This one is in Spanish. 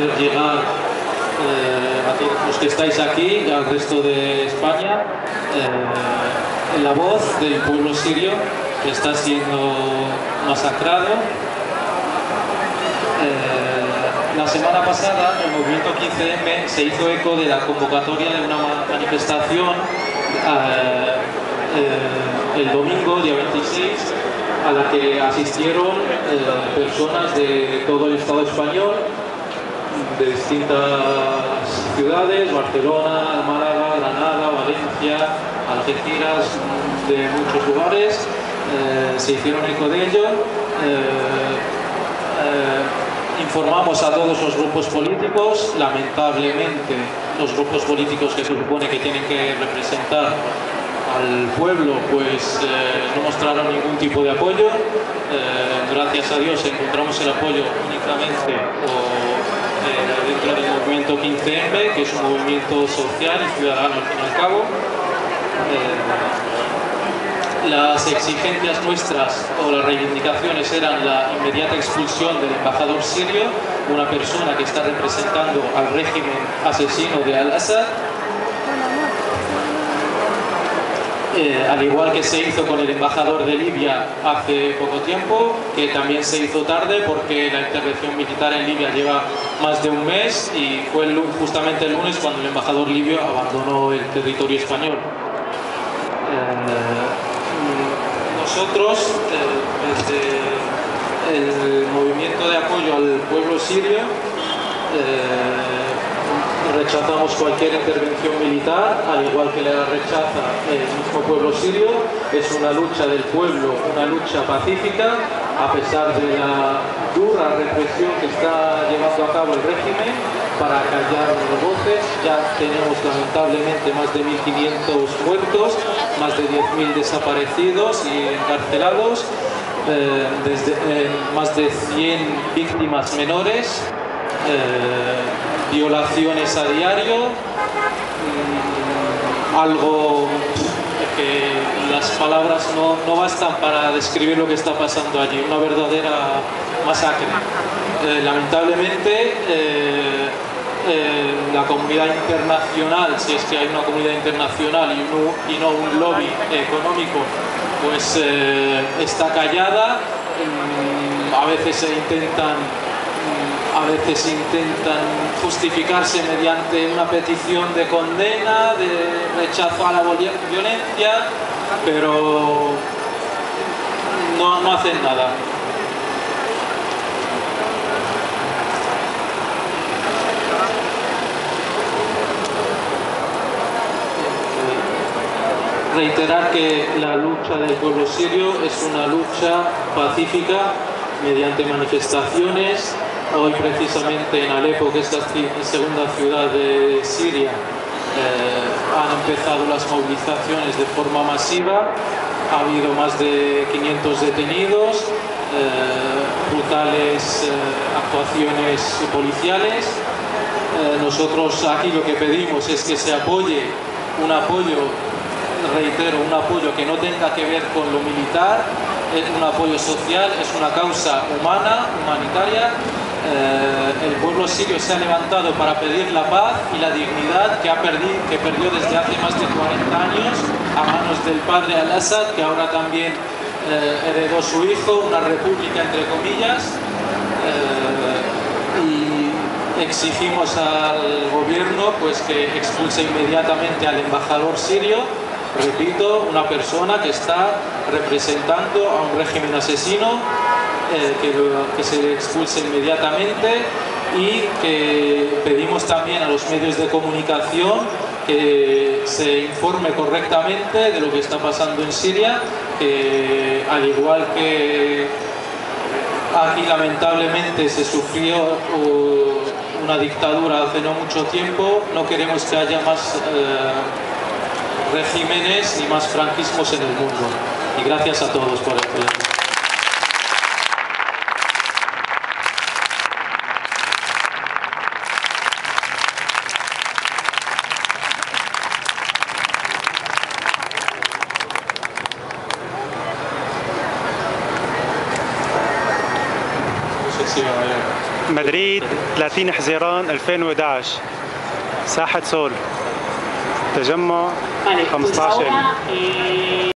llegar eh, a todos los que estáis aquí y al resto de España eh, la voz del pueblo sirio que está siendo masacrado. Eh, la semana pasada el movimiento 15M se hizo eco de la convocatoria de una manifestación el domingo, día 26, a la que asistieron personas de todo el Estado español de distintas ciudades, Barcelona, Málaga, Granada, Valencia, Algeciras, de muchos lugares, eh, se hicieron eco de ello. Eh, eh, informamos a todos los grupos políticos, lamentablemente los grupos políticos que se supone que tienen que representar al pueblo pues no mostraron ningún tipo de apoyo. gracias a Dios encontramos el apoyo únicamente dentro del movimiento 15M, que es un movimiento social y ciudadano al fin y al cabo. Eh, las exigencias nuestras o las reivindicaciones eran la inmediata expulsión del embajador sirio, una persona que está representando al régimen asesino de Al-Assad, Eh, al igual que se hizo con el embajador de Libia hace poco tiempo, que también se hizo tarde porque la intervención militar en Libia lleva más de un mes y fue justamente el lunes cuando el embajador libio abandonó el territorio español. Eh, nosotros, eh, desde el movimiento de apoyo al pueblo sirio, rechazamos cualquier intervención militar, al igual que la rechaza el mismo pueblo sirio. Es una lucha del pueblo, una lucha pacífica, a pesar de la dura represión que está llevando a cabo el régimen para callar los voces. Ya tenemos lamentablemente más de 1.500 muertos, más de 10.000 desaparecidos y encarcelados, eh, eh, más de 100 víctimas menores. Eh, violaciones a diario, mm, algo que las palabras no, bastan para describir lo que está pasando allí, una verdadera masacre. Eh, lamentablemente, eh, eh, la comunidad internacional, si es que hay una comunidad internacional y, no un lobby económico, pues está callada, mm, a veces se intentan a veces intentan justificarse mediante una petición de condena, de rechazo a la violencia, pero no, hacen nada. reiterar que la lucha del pueblo sirio es una lucha pacífica mediante manifestaciones Hoy precisamente en Alepo, que es la segunda ciudad de Siria, eh, han empezado las movilizaciones de forma masiva, ha habido más de 500 detenidos, eh, brutales eh, actuaciones policiales. nosotros aquí lo que pedimos es que se apoye un apoyo, reitero, un apoyo que no tenga que ver con lo militar, es un apoyo social, es una causa humana, humanitaria eh, el pueblo sirio se ha levantado para pedir la paz y la dignidad que, ha perdido, que perdió desde hace más de 40 años a manos del padre Al-Assad, que ahora también eh, heredó su hijo, una república entre comillas, eh, y exigimos al gobierno pues, que expulse inmediatamente al embajador sirio, repito, una persona que está representando a un régimen asesino que, se expulse inmediatamente y que pedimos también a los medios de comunicación que se informe correctamente de lo que está pasando en Siria, que al igual que aquí lamentablemente se sufrió una dictadura hace no mucho tiempo, no queremos que haya más eh, regímenes ni más franquismos en el mundo. Y gracias a todos por el مدريد 30 حزيران 2011 ساحة سول. تجمع 15